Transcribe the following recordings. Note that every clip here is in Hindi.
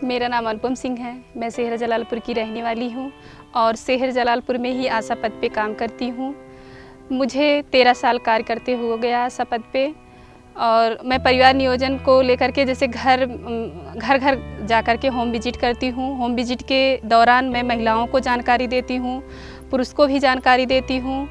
मेरा नाम अनुपम सिंह है। मैं शहर जलालपुर की रहने वाली हूँ और शहर जलालपुर में ही आशा पद पे काम करती हूँ। मुझे तेरह साल कार्य करते हो गया आशा पद पे और मैं परिवार नियोजन को लेकर के जैसे घर घर घर जा कर के होम विज़िट करती हूँ। होम विज़िट के दौरान मैं महिलाओं को जानकारी देती हूँ, पुरुष को भी जानकारी देती हूँ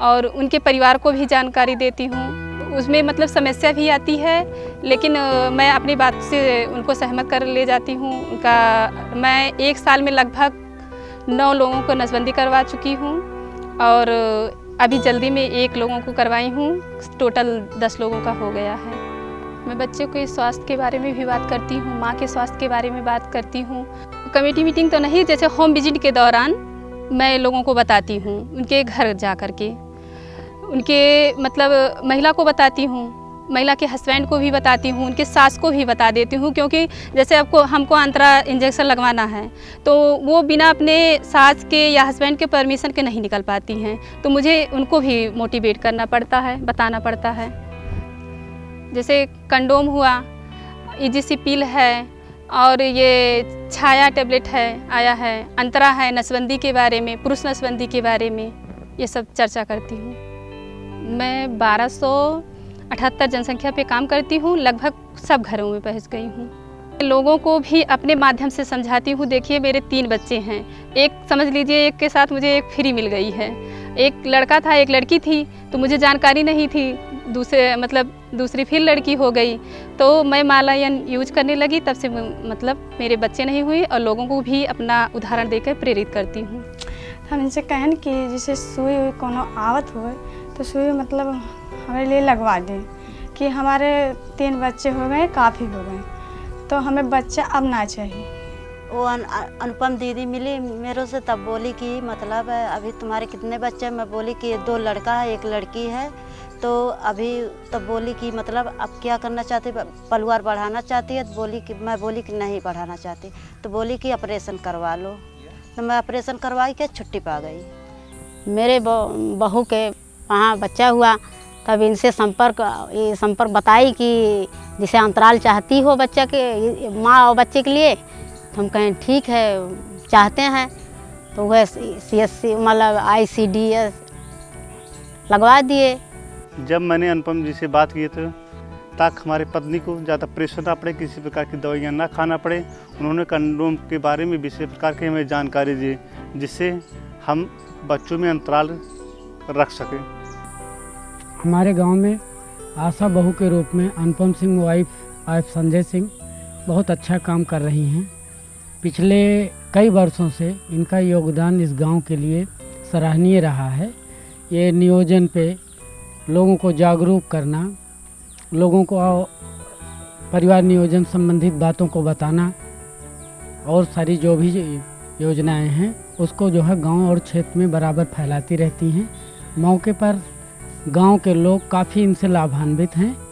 और उनके परिवार को भी जानकारी देती हूँ। उसमें मतलब समस्या भी आती है, लेकिन मैं अपनी बात से उनको सहमत कर ले जाती हूँ। उनका, मैं एक साल में लगभग नौ लोगों को नसबंदी करवा चुकी हूँ और अभी जल्दी में एक लोगों को करवाई हूँ। टोटल दस लोगों का हो गया है। मैं बच्चे के स्वास्थ्य के बारे में भी बात करती हूँ, माँ के स्वास्थ्य के बारे में बात करती हूँ। कमेटी मीटिंग तो नहीं, जैसे होम विज़िट के दौरान मैं लोगों को बताती हूँ, उनके घर जा कर के। उनके मतलब महिला को बताती हूँ, महिला के हस्बैंड को भी बताती हूँ, उनके सास को भी बता देती हूँ क्योंकि जैसे आपको, हमको अंतरा इंजेक्शन लगवाना है तो वो बिना अपने सास के या हस्बैंड के परमिशन के नहीं निकल पाती हैं। तो मुझे उनको भी मोटिवेट करना पड़ता है, बताना पड़ता है। जैसे कंडोम हुआ ईजीसी पिल है और ये छाया टेबलेट है, आया है, अंतरा है नसबंदी के बारे में, पुरुष नसबंदी के बारे में, ये सब चर्चा करती हूँ। मैं बारह सौ अठहत्तर जनसंख्या पे काम करती हूँ, लगभग सब घरों में पहुँच गई हूँ। लोगों को भी अपने माध्यम से समझाती हूँ, देखिए मेरे तीन बच्चे हैं। एक समझ लीजिए, एक के साथ मुझे एक फ्री मिल गई है। एक लड़का था, एक लड़की थी तो मुझे जानकारी नहीं थी। दूसरे मतलब दूसरी फिर लड़की हो गई। तो मैं मालायन यूज़ करने लगी, तब से मतलब मेरे बच्चे नहीं हुए और लोगों को भी अपना उदाहरण देकर प्रेरित करती हूँ। हम इनसे कहन कि जैसे सुई हुई कोनो आवत हुए तो सुई मतलब हमारे लिए लगवा दें कि हमारे तीन बच्चे हो गए काफ़ी हो गए। तो हमें बच्चा अब ना चाहिए। वो अन, अनुपम दीदी मिली मेरे से तब बोली कि मतलब अभी तुम्हारे कितने बच्चे मैं बोली कि दो लड़का है एक लड़की है। तो अभी तब बोली कि मतलब अब क्या करना चाहती परिवार बढ़ाना चाहती है? तो बोली कि मैं बोली कि नहीं बढ़ाना चाहती। तो बोली कि ऑपरेशन करवा लो। तो मैं ऑपरेशन करवाई के छुट्टी पा गई। मेरे बहू के वहाँ बच्चा हुआ, तब इनसे संपर्क संपर्क बताई कि जिसे अंतराल चाहती हो बच्चा के, माँ और बच्चे के लिए तो हम कहें, ठीक है, चाहते हैं। तो वह सी एस सी मतलब आई सी डी एस लगवा दिए। जब मैंने अनुपम जी से बात की तो ताकि हमारे पत्नी को ज़्यादा प्रेशर ना पड़े, किसी प्रकार की दवाइयाँ ना खाना पड़े। उन्होंने कंडोम के बारे में विशेष प्रकार की हमें जानकारी दी, जिससे हम बच्चों में अंतराल रख सकें। हमारे गाँव में आशा बहू के रूप में अनुपम सिंह वाइफ वाइफ संजय सिंह बहुत अच्छा काम कर रही हैं। पिछले कई वर्षों से इनका योगदान इस गाँव के लिए सराहनीय रहा है। ये नियोजन पे लोगों को जागरूक करना, लोगों को परिवार नियोजन संबंधित बातों को बताना और सारी जो भी योजनाएँ हैं, उसको जो है गाँव और क्षेत्र में बराबर फैलाती रहती हैं। मौके पर गाँव के लोग काफ़ी इनसे लाभान्वित हैं।